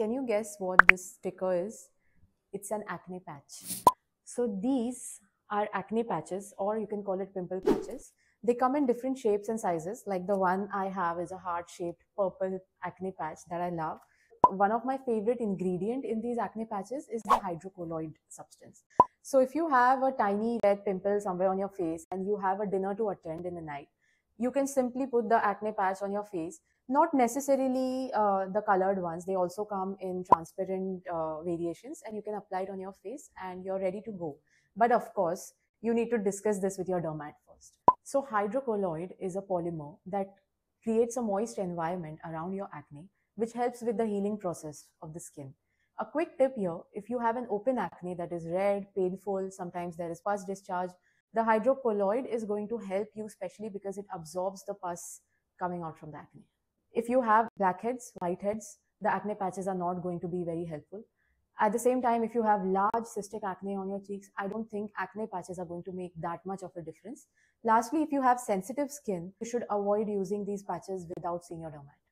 Can you guess what this sticker is? It's an acne patch. So these are acne patches or you can call it pimple patches. They come in different shapes and sizes. Like the one I have is a heart-shaped purple acne patch that I love. One of my favorite ingredient in these acne patches is the hydrocolloid substance. So if you have a tiny red pimple somewhere on your face and you have a dinner to attend in the night, you can simply put the acne patch on your face not necessarily uh, the colored ones. They also come in transparent uh, variations and you can apply it on your face and you're ready to go. But of course you need to discuss this with your dermat first. So hydrocolloid is a polymer that creates a moist environment around your acne which helps with the healing process of the skin. A quick tip here if you have an open acne that is red painful sometimes there is pus discharge the hydrocolloid is going to help you especially because it absorbs the pus coming out from the acne if you have blackheads, whiteheads, the acne patches are not going to be very helpful. At the same time, if you have large cystic acne on your cheeks, I don't think acne patches are going to make that much of a difference. Lastly, if you have sensitive skin, you should avoid using these patches without seeing your dermatologist.